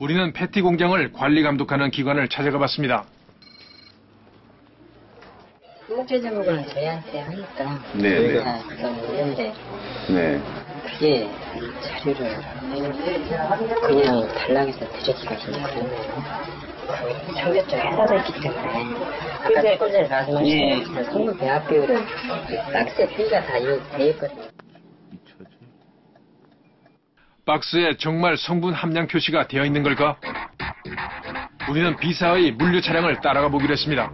우리는 패티 공장을 관리 감독하는 기관을 찾아가 봤습니다. 목재 제목은 저희한테 하니까 네, 저희가 좀 있는데 네. 그게 자료를 그냥 달라고 해서 드리기가 좀 그러네요. 청계 쪽에 해당돼 있기 때문에 아까 조금 전에 말씀하신 것처럼 성분 배합 비율이 박스에 B가 다돼 있거든요. 박스에 정말 성분 함량 표시가 되어 있는 걸까? 우리는 B사의 물류 차량을 따라가 보기로 했습니다.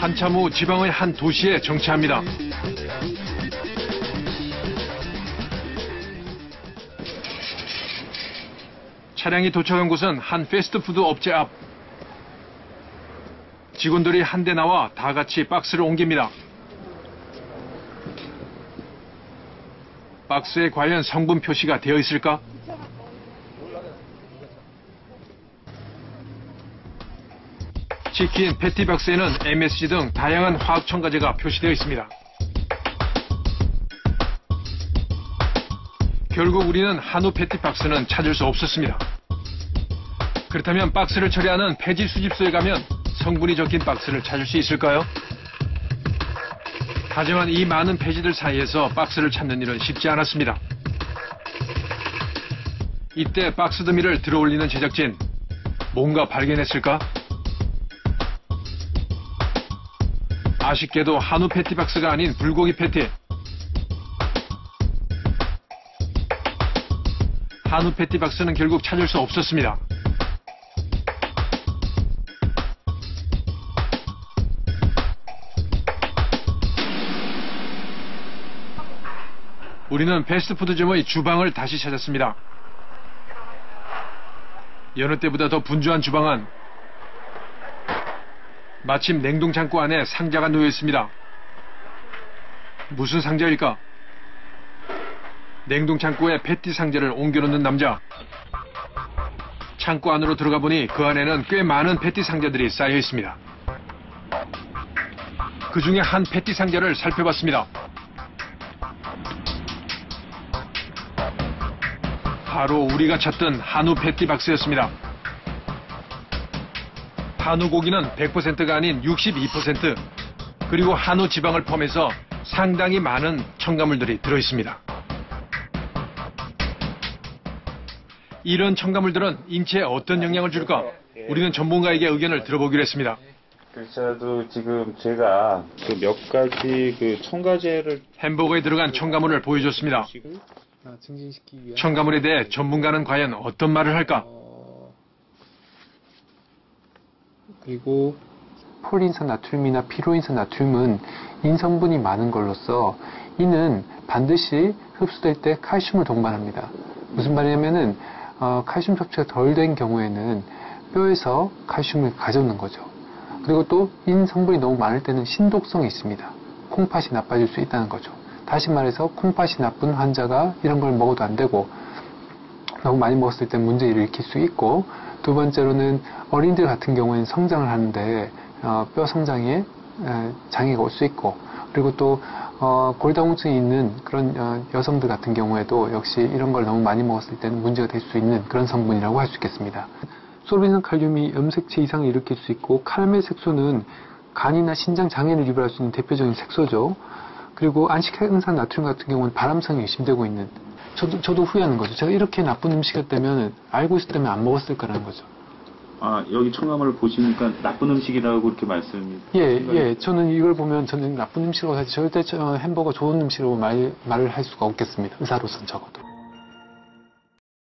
한참 후 지방의 한 도시에 정차합니다. 차량이 도착한 곳은 한 패스트푸드 업체 앞. 직원들이 한대 나와 다 같이 박스를 옮깁니다. 박스에 과연 성분 표시가 되어 있을까? 치킨, 패티 박스에는 MSG 등 다양한 화학 첨가제가 표시되어 있습니다. 결국 우리는 한우 패티 박스는 찾을 수 없었습니다. 그렇다면 박스를 처리하는 폐지 수집소에 가면 성분이 적힌 박스를 찾을 수 있을까요? 하지만 이 많은 폐지들 사이에서 박스를 찾는 일은 쉽지 않았습니다. 이때 박스 더미를 들어 올리는 제작진, 뭔가 발견했을까? 아쉽게도 한우 패티 박스가 아닌 불고기 패티. 한우 패티 박스는 결국 찾을 수 없었습니다. 우리는 패스트푸드점의 주방을 다시 찾았습니다. 여느 때보다 더 분주한 주방 안. 마침 냉동창고 안에 상자가 놓여 있습니다. 무슨 상자일까? 냉동창고에 패티 상자를 옮겨놓는 남자. 창고 안으로 들어가 보니 그 안에는 꽤 많은 패티 상자들이 쌓여 있습니다. 그 중에 한 패티 상자를 살펴봤습니다. 바로 우리가 찾던 한우 패티 박스였습니다. 한우 고기는 100%가 아닌 62% 그리고 한우 지방을 포함해서 상당히 많은 첨가물들이 들어있습니다. 이런 첨가물들은 인체에 어떤 영향을 줄까? 우리는 전문가에게 의견을 들어보기로 했습니다. 글쎄도 지금 제가 그 몇 가지 그 첨가제를 햄버거에 들어간 첨가물을 보여줬습니다. 아, 첨가물에 대해 전문가는 과연 어떤 말을 할까? 어, 그리고 폴인산 나트륨이나 피로인산 나트륨은 인성분이 많은 걸로써 이는 반드시 흡수될 때 칼슘을 동반합니다. 무슨 말이냐면은 어, 칼슘 섭취가 덜 된 경우에는 뼈에서 칼슘을 가져오는 거죠. 그리고 또 인 성분이 너무 많을 때는 신독성이 있습니다. 콩팥이 나빠질 수 있다는 거죠. 다시 말해서 콩팥이 나쁜 환자가 이런 걸 먹어도 안 되고 너무 많이 먹었을 때 문제를 일으킬 수 있고 두 번째로는 어린이들 같은 경우에는 성장을 하는데 어, 뼈 성장에 에, 장애가 올 수 있고 그리고 또 어, 골다공증이 있는 그런 어, 여성들 같은 경우에도 역시 이런 걸 너무 많이 먹었을 때는 문제가 될 수 있는 그런 성분이라고 할 수 있겠습니다. 솔비산 칼륨이 염색체 이상을 일으킬 수 있고 카르멜 색소는 간이나 신장 장애를 유발할 수 있는 대표적인 색소죠. 그리고 안식행산 나트륨 같은 경우는 발암성이 의심되고 있는 저도, 저도 후회하는 거죠. 제가 이렇게 나쁜 음식이었다면 알고 있었다면 안 먹었을 거라는 거죠. 아 여기 첨가물을 보시니까 나쁜 음식이라고 그렇게 말씀 예, 예. 저는 이걸 보면 저는 나쁜 음식이라고 하지 절대 저 햄버거 좋은 음식이라고 말, 말을 할 수가 없겠습니다. 의사로서는 적어도.